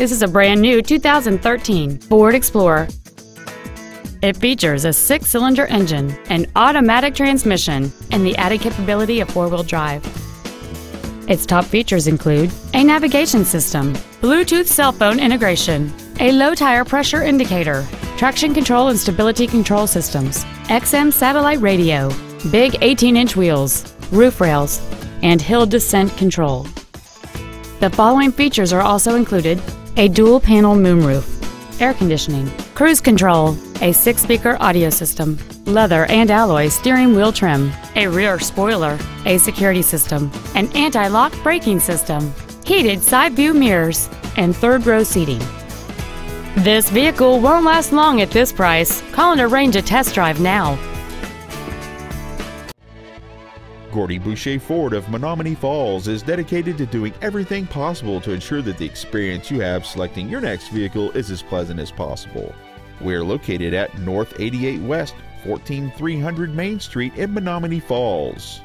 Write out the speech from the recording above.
This is a brand new 2013 Ford Explorer. It features a six-cylinder engine, an automatic transmission, and the added capability of four-wheel drive. Its top features include a navigation system, Bluetooth cell phone integration, a low tire pressure indicator, traction control and stability control systems, XM satellite radio, big 18-inch wheels, roof rails, and hill descent control. The following features are also included a dual panel moonroof, air conditioning, cruise control, a six speaker audio system, leather and alloy steering wheel trim, a rear spoiler, a security system, an anti lock braking system, heated side view mirrors, and third row seating. This vehicle won't last long at this price. Call and arrange a test drive now. Gordie Boucher Ford of Menomonee Falls is dedicated to doing everything possible to ensure that the experience you have selecting your next vehicle is as pleasant as possible. We're located at North 88 West, 14300 Main Street in Menomonee Falls.